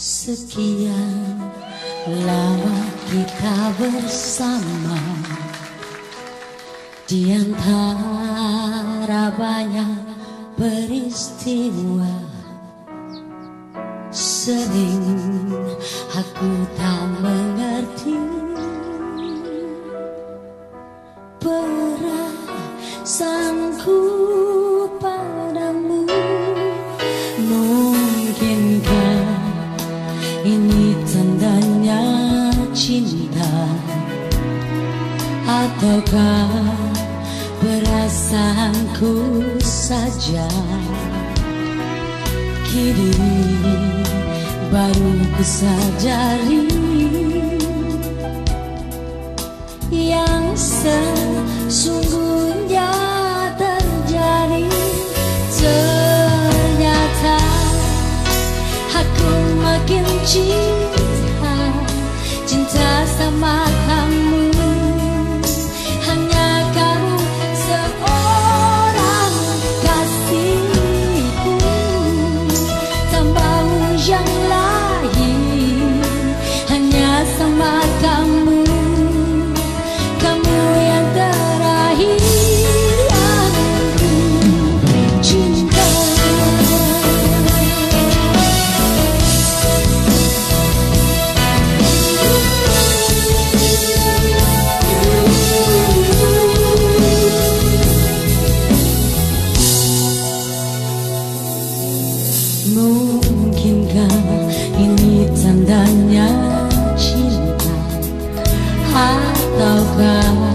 Sekian lama kita bersama. Di antara banyak peristiwa Sering aku tak mengerti. Perasaanku Ataukah perasaanku saja. Kini baru kusadari Yang sesungguhnya terjadi. Ternyata aku makin cinta Ini tandanya cinta Ataukah